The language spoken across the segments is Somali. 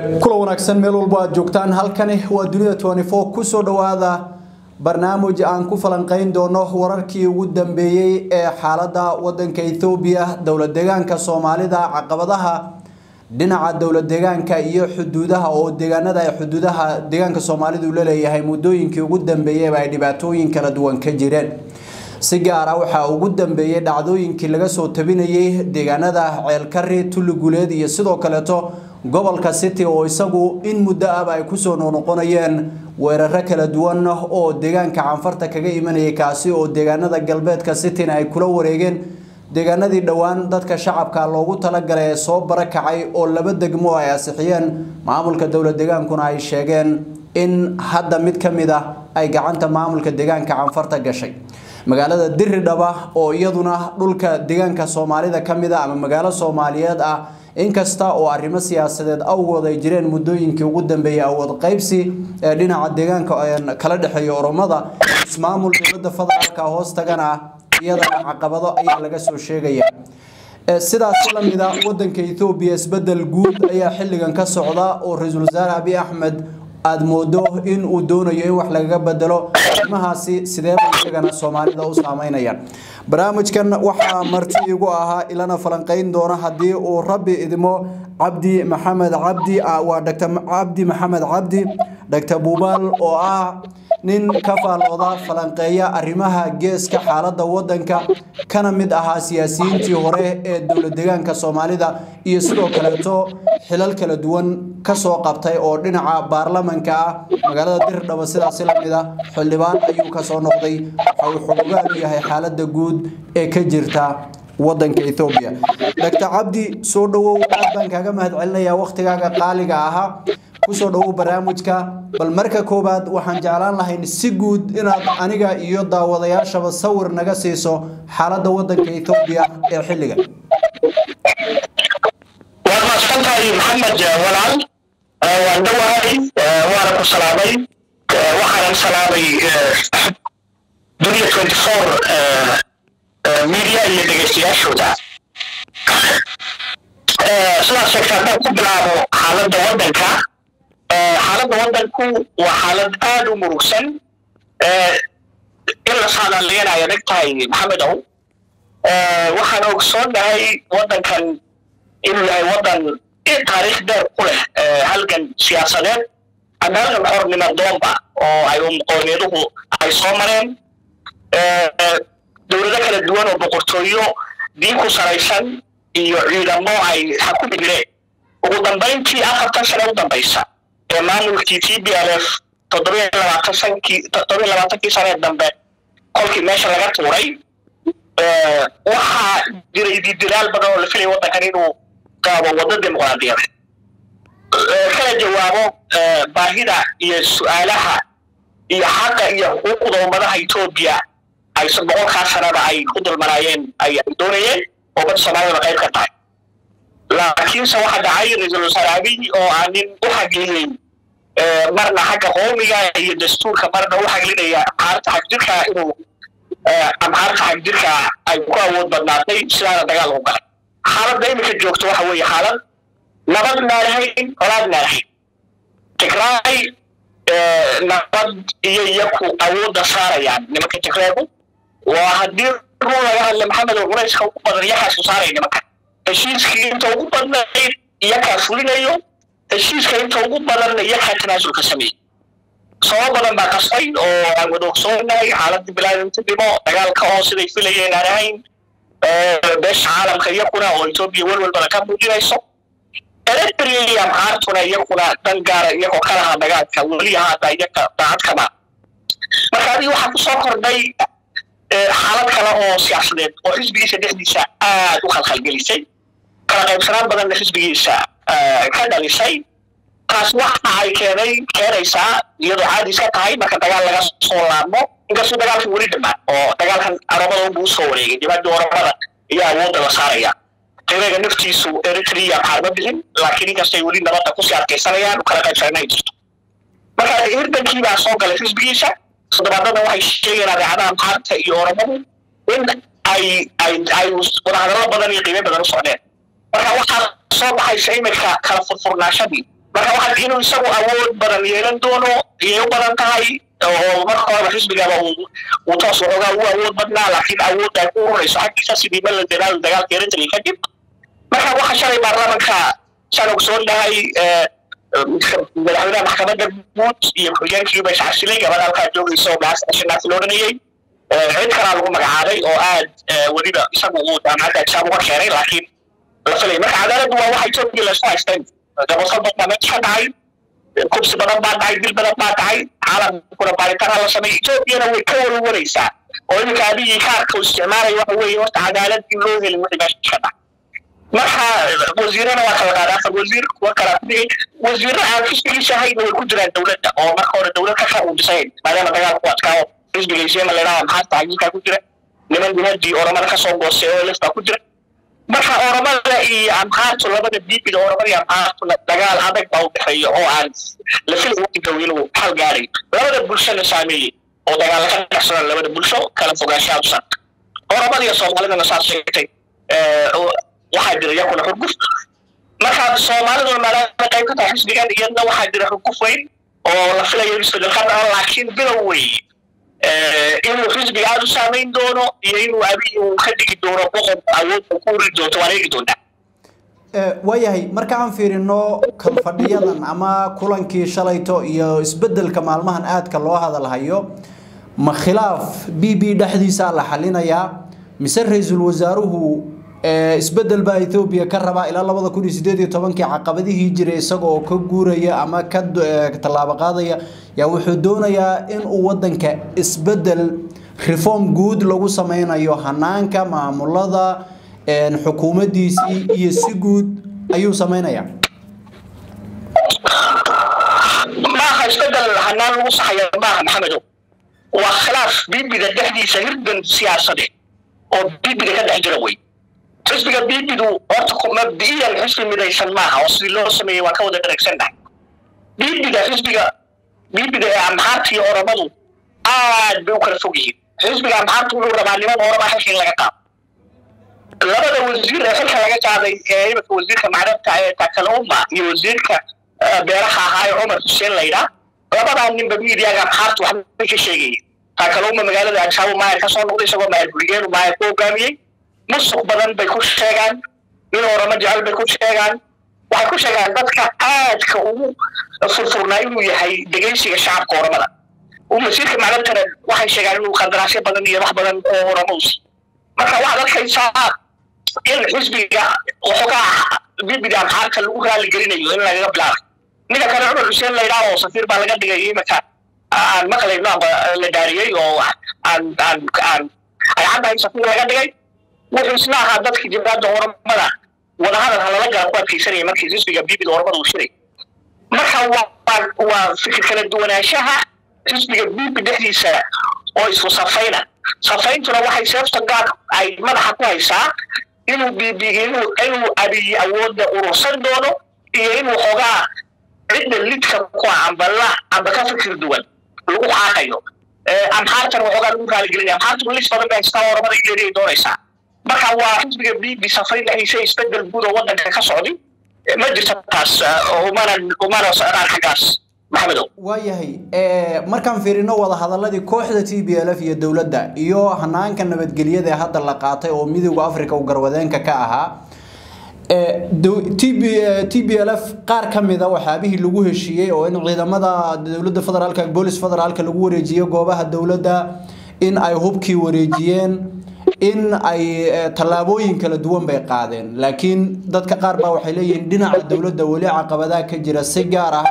kula wanaagsan meel walbo aad joogtaan halkani waa dunida ku soo dhawaada barnaamij aan ku falanqeyn doono wararkii ugu dambeeyey ee xaalada wadanka ethoobiya dowlad deegaanka soomaalida caqabadaha dhinaca dowlad deegaanka iyo xuduudaha oo deegaanada ay xuduudaha deegaanka soomaalidu la leeyahay muddooyinkii ugu dambeeyeyba ay dhibaatooyin kala duwan ka jireen ah dambeeyey dhacdooyinkii laga soo tabinayay deegaanada ceelkari tulli guuleed iyo sidoo kaleeto gobolka city oo isagu in muddo ahba ay kusoo noqnoqonayeen weeraro kala duwan oo deegaanka canfarta kaga imanayay kaasi oo deegaanada galbeedka cityna ay kula wareegeen deegaanadii dhowaan dadka shacabka loogu talagalay ee soo barakacay oo laba degmo ay asixiyeen maamulka dowlad deegaankuna ay sheegeen in hadda mid ka mid ah ay gacanta maamulka deegaanka canfarta gashay magaalada diridhaba oo iyaduna dhulka deegaanka soomaalida ka mid a ama magaalo soomaaliyeed ah inkasta oo arrimo siyaasadeed awgood ay jireen muddooyinkii ugu dambeeyay awood qaybsi ee dhinaca deegaanka kala dhexeeya oromada ismaamul dowladda federaalka hoos tagana ah iyadana caqabado ayaa laga soo sheegaya sidaas lamida wadanka ethoobiya isbedel guud ayaa xilligan ka socda oo ra-iisul wasaare abiy axmed aada moodo in uu doonayo in wax lagaga bedelo arrimahaasi sideeba isagana soomaalida u saameynayaan barnaamijkan waxaa marti igu ahaa ilana falanqeyn doona haddii uu rabbi idmo cabdi maxamed cabdi waa dr cabdi maxamed cabdi dr buubaal oo ah nin ka faallooda falanqeeya arrimaha geeska xaaladda wadanka kana mid ahaa siyaasiyiintii hore ee dowlad deegaanka soomaalida iyo sidoo kaleeto xilal kala duwan kasoo qabtay oo dhinaca baarlamanka ah magaalada dirdhaba sidaasi lamid a xildhibaan ayuu kasoo noqday waxa uu u yahay xaaladda guud ee ka jirta wadanka ethoobiya dr cabdi soo dhawow aad baan kaaga mahad celinayaa waktigaaga qaaliga ahaa kusoo dhawow barnaamijka bal marka koowaad waxaan jeclaan lahayn si guud inaad aniga iyo daawadayaashaba sawir naga siiso xaaladda wadanka ethoobiya ee xilligan maxamed walaal waan dhowahay waana ku salaamay waxaanan salaamay dunia twenty four media iyo dhegeystayaashooda. Sidaad sheegta haddaan ku bilaabo xaaladda waddanka xaaladda waddanku waa xaalad aada u murugsan in la saadaaleyanayo dheg tahay maxamedow waxaan ogsoonahay waddankan inuu yahay waddan taariikh dheer ku leh halgan siyaasadeed ama halgan xornimo doonba oo ay umqooneeduhu ay soo mareen dowlado kala duwan oo boqortooyo diin ku saraysan iyo ciidamo ay xakumi jireen ugu dambayntii afartan sane u dambaysa ee maamulkii t b l f toddobiyo labaatan sankii labaatankii sanee dambe kolkii meesha laga tuuray waxaa jiray didiraal badan oo la filaya waddankan inuu qaabo waddo dimuqraadiyadeed kala jawaabo baahida iyo su'aalaha iyo xaqa iyo xuquuqda ummadaha etoobiya ay boqolkaa sanada ay ku dulmanaayeen ay doonayeen oo bad soomaalidana qayb ka tahay. Laakiinse waxaa dhacay ra'iisul wasaare abiy oo aan nin u xagliyey marna xagga qoomiga iyo dastuurka marna u xaglinaya amxaarta xagjirka inuu amxaarta xagjirka ay ku awood badnaatay sidaana dagaal ugu galay xaaladda iminka joogto waxa weeye xaalad nabad naalahayn colaad naalahayn tigraay nabad iyo iyaku awoodda saarayaan. Nimanka tigreegu waa haddii run laga hadla maxamed oo culayska ugu badan iyakaasu saaraya nimanka. Heshiiskii inta ugu badnayd iyakaa fulinayo. Heshiiska inta ugu badanna iyakaa tanaasulka sameeyey sababo badan baa qasbay oo aan wada ogsoonahay xaaladii bilaadinta dhimo dagaalka oo siday filayeen aan ahayn beesha caalamka iyakuna oo etoobiya welwel badan ka muujinayso eritrea iyo amxaartuna iyakuna dan gaara iyagoo ka lahaa dagaalka weli haata iyaka daacad marka adiga waxaa ku soo kordhay xaalad kale oo siyaasadeed oo xisbigiisa dhexdiisa aad u khalkhalgelisay. Kala qaybsanaan badanna xisbigiisa ka dhalisay. Taas waxa ay keenay keenaysaa iyadoo caadis ka tahay marka dagaal laga soo laabmo inkastuu dagaalkan weli dhamaan oo dagaalkan arabada unbuu u soo wareegay dibadii oromada iyo awoodda la saaraya tigreega naftiisu eritrea maxaar ma bixin laakiin inkastay weli nabadda ku sii adkaysanayaan u kala qaybsanay jirto marka hirdankii baa soo galay xisbigiisa toddobaadada waxay sheegayaan adeecadaha maxaarta iyo oromadu in ay ay ay wadahadallo badan iyo qiime badan u socdeen marka waxaa soo baxaysa iminka kala furfurnaashadii marka waxaad inuu isagu awood badan yeelan doono iyay u badan tahay oo marka horeba xisbigaba uu toos waxoogaa u awood badnaa laakiin awoodda ay ku ururayso xaggiisa sidii mala dagaal dagaalka eritrea kadib. Marka waxa shalay baarlamanka saan ogsoon dhahay madaxweynaha maxkamadda guud iyo ku-xigeenkii bay iscasilay gabadha halkaa joogaysa dhanayey cid kalaa lagu magacaabay oo aad weliba isagu uu jaamacadda exaam uga keenay laakiin la filay marka cadaaladdu waa waxa etoobiya laysku haysteen badan meesha ka dhacay kubsi badan baa dhacay dil badan baa dhacay caalamkuna baaritaan la sameeyey etoobiyana way ka warwaraysaa oo iminka abiyii kaarka isticmaalaya waxa weeye horta cadaalad in loo helin wixii meesha ka dhacay marka wasiirana waa kala qaadaa afar wasiir kuwa kala kudigay wasiirra aan xisbigiisa ahayn way ku jiraan dowladda oo marka hore dowlad ka qaruudisayn maadaama dagaalku adkaawo xisbiga leedaha maxaa tacyiinkaa ku jira niman jihadii oramada ka soo goostay oo elef baa ku jira marka oramada iyo amhaartu labada diibida oramada iyo amhaartuna dagaal adag baa u dhexeeya oo aan la filay waqtiga inuu xal gaaray labada bulshona saameeyey oo dagaal ka dhexsadaan labada bulsho kala fogaanshaha oramada iyo soomaalidana saas sheegtay waxaa jira iyakuna xurguf marka soomaaliduna maadaama qayb ka tahay xisbigan iyadna waxaa jira xurguf weyn oo la filayo isbeddel ka dhaco laakiin bilow weeye inuu xisbiga aada u saamayn doono iyo inuu abiy uu ka dhigi doono boqor awood ku uri doonto waan eegi doonaa waayahay marka aan fiirino kalfadhiyadan ama kulankii shalayto iyo isbeddelka maalmahan aadka loo hadalhayo ma khilaaf b b dhexdiisa la xalinayaa mise ra'iisul wasaaruhu isbeddel baa ethoobiya ka rabaa ilaa labada kun iyo sideed iyo tobankii caqabadihii jiray isaga oo ka guuraya ama ka tallaabo qaadaya yaa wuxuu doonayaa in uu wadanka isbeddel reform guud lagu sameynayo hanaanka maamulada xukuumaddiisii iyo si guud ayuu sameynayaa. Maaha isbeddel hanaan lagu saxaya maaha maxamedow waa khilaaf bibida dhexdiisa hirdan siyaasadeed oo bibida ka dhex jira wey. Xisbiga bibidu horta mabdi'iyan xisbi midaysan maaha oo sidii loo sameeyey waan ka wada dharagsannahay bibida xisbiga bibida ee amxaarta iyo oramadu aad bay u kala fog yihiin. Xisbiga amxaarta wuxuu rabaa niman orama xilka in laga qaado. Labada wasiir ee xilka laga qaaday ee iminka wasiirka macdabta ee takaluma iyo wasiirka beeraha ahaa ee cumar xuseen laydhaa labadaa ninba miidiyaga amxaarta waxbay ka sheegayeen. Takaluma magaalada agshaabo maayar ka noqday isagoo maayar gurigeenu maayar ku hogaamiyey musuq badan bay ku sheegaan. In orama jecel bay ku sheegaan waxay ku sheegaan dadka aadka ugu furfurnaa inuu yahay dhegeysiga shacabka oramada masiirka macdabtana waxay sheegaan inuu qandaraasyo badan iyo wax badan oo orama usi marka waxaad arkaysaa in xisbiga waxoogaa bibiga amxaarka lagu raali gelinayo in lagaga bilaabay ninka kale cumar xuseen laydhaa oo safiir baa laga dhigay iminka aan maqlayno amba la dhaariyey oo aan aan aan ay caddahay safiir laga dhigay. Wuxuu isna ahaa dadkii jibhaadda oramada wadahadal halala gala ku adkaysanaya markii xisbiga bibida oramada uu shiray marka waa fikir kala duwanaanshaha xisbiga bibi dhexdiisa oo isku safayna. Safayntuna waxay seefta gaar ay madaxa ku haysaa inuu bibi inuu inuu abiy awoodda urursan doono iyo inuu xoogaa cidda lidka ku amba la amba ka fikir duwan. Lagu xaaqayo. Amxaartan waxoogaa lagu raaligelinaya amxaartuna lis badan bay haystaa oramada ileeriay doonaysaa marka waa xisbiga bibi safayn dhexdiisa isbeddel guud oo wadanka ka socday. Ma jirto taas umana umana socdaan xaggaas waayahay markaan fiirino wadahadaladii kooxda t b l f iyo dowladda iyo hanaanka nabadgelyada ee hadda la qaatay oo midooda africa uu garwadeenka ka ahaa t b l f qaar ka mida waxyaabihii lagu heshiiyey oo in ciidamada dowladda federaalka boolis federaalka lagu wareejiyo goobaha dowladda in ay hubkii wareejiyeen in ay tallaabooyin kala duwan bay qaadeen. Laakiin dadka qaar baa waxay leeyihiin dhinaca dowladda weli caqabadaha ka jira si gaar ah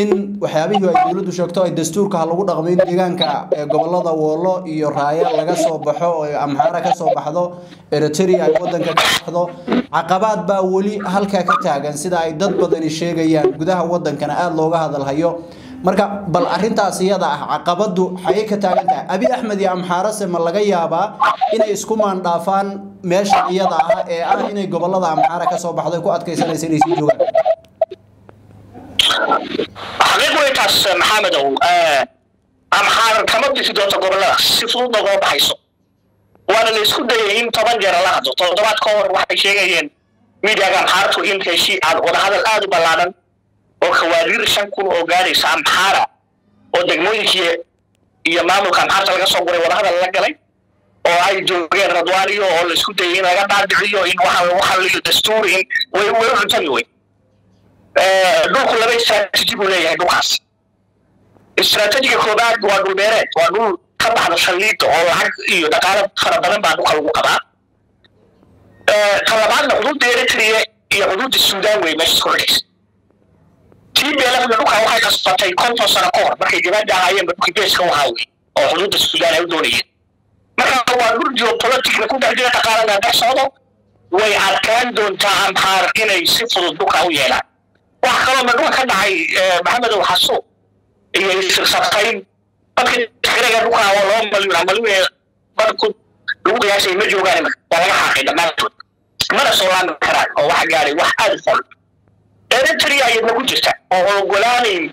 in waxyaabihii ay dowladdu sheegto ay dastuurka ha lagu dhaqmo in deegaanka gobollada woolo iyo raaya laga soo baxo oo amxaara ka soo baxdo eritrea ay wadanka ka baxdo caqabaad baa weli halkaa ka taagan sida ay dad badani sheegayaan. Gudaha wadankana aada looga hadalhayo marka bal arintaas iyada ah caqabadu xayay ka taagan tahay. Abi axmed iyo amxaarase ma laga yaabaa inay isku maandhaafaan meesha iyada ah ee ah inay gobollada amxaara ka soo baxdo ku adkaysanaysa inay sii joogaan? Xaqiiq wey taas maxamedow amxaar kama bixi doonto goboladaas si fudud ogama baxayso. Waana la isku dayay in toban jeer la hadlo. Toddobaad ka hor waxay sheegayeen miidiyaga amxaartu in heshi wadahadal aada u ballaadan gawaariir shan kun oo gaaraysa amxaara oo degmooyinkii iyo maamulka amxaarta laga soo guray wadahadal la galay oo ay joogeen radwaaniyo oo la isku dayay in laga dhaadhiciyo in waxa lagu xaliyo dastuur in way way cuntami wey dhulku laba istaraatiiji buu leeyahay dhulkaas. Istaraatiijiga koobaad waa dhul beereed waa dhul ka baxda saliidda oo lacag iyo dhaqaale fara badan baa dhulka lagu qabaa. Ka labaadna xuduudda eritrea iyo xuduudda suudaan wey meesha isku xidhaysa tii beelafna dhulka waxay kasbatay konton sano ka hor markay dibadda ahaayeenba dhulkii geeska u ahaa oo xuduudda suudaan marka waa dhul geopoliticna ku dhaqaalana dhex way adkaan doontaa amxaar inay si fudud dhulka u yeelaan wax kaloo ma dhulka ka dhacay maxamedow xaso iyo isirsatayn dadka tigreega dhulka waa loo malyuna malyuna badku lagu qiyaasay ma joogaan waa laga xaaqay dhammaantood mana soo laami karaan oo waxa gaaray wax aad u fol eritrea ayadna ku jirta oo ogolaanayn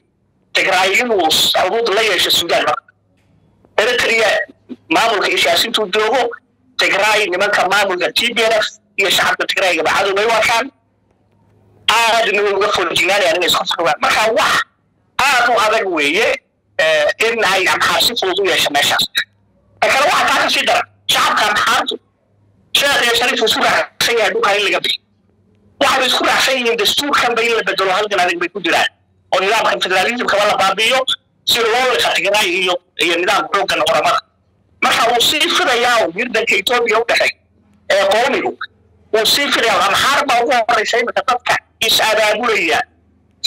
tigraay inuu xuduud la yeesho suudaan marka eritrea maamulka iyo siyaasintuu joogo tigraay nimanka maamulka t b f iyo shacabka tigraayga bacadu bay u arkaan aadna way uga foljinaanayaan inay isku fogaan marka wax aad u adag weeye in ay amxaar si fudud u yeesho meeshaas kale waxa taa ka sii dara shacabka amxaartu sheekh iyo shariif isku raacsan yahay dhulka in laga bixi waxay isku raacsan yihiin dastuurkanba in la bedelo halkan adag bay ku jiraan oo nidaamkan federalismkaba la baabi'iyo si loo liqa tigraay iyo iyo nidaam xooggan qoramada marka uu sii fidayaa hirdanka etoobiya u dhexay ee qoomigu uu sii fidayaa amxaar baa ugu horeysa imika dadka is abaabulaya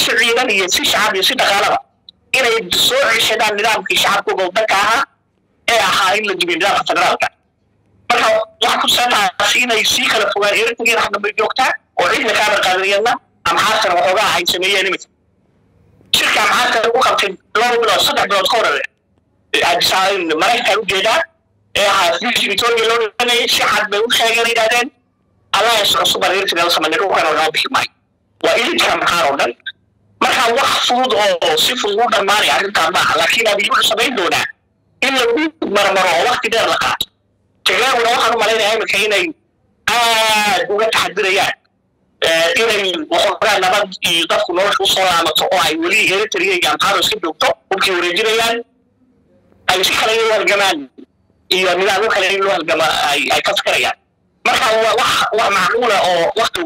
si ciidan iyo si shacab iyo si dhaqaalaba inay soo ceshadaan nidaamkii shacabkooga wadanka ahaa ee ahaa in la dubiyo nidaamka federaalka marka waxa ku saataas inay sii kala fogaan eritrea xaggan bay joogtaa oo cidna kaaba qaadaniyadna amxaartana waxoogaa ay sameeyeen imika shirka amxaarta lagu qabtay laba bilood saddex bilood ka hor maraykanka u jeedaa ee ahaa etoobiya loo si cad bay u sheegeen yidhahdeen alliance cusub aan la sameynay dhulkana laga bixi maayo. Waa ilidka amxaar oo dhan. Marka wax fudud oo si fudud u dhammaanaya arrintaan maaha laakiin abiy wuxuu samayn doonaa in lagu marmaro oo wakti dheer la qaato. Tigreeguna waxaan u malaynayaa imika inay aad uga taxadirayaan inay waxoogaa nabad iyo dadku nolosha u soo laamato oo ay weli eritrea iyo amxaaro iska joogto hubkii wareejinayaan ay si kale u halgamaan iyo nidaamyo kale in loo halgama ay ka fikirayaan marka wa wax macquula oo wakti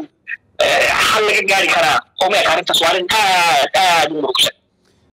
xal laga gaari karaa oo meek arrintaas waa arrin aad aad u murugsan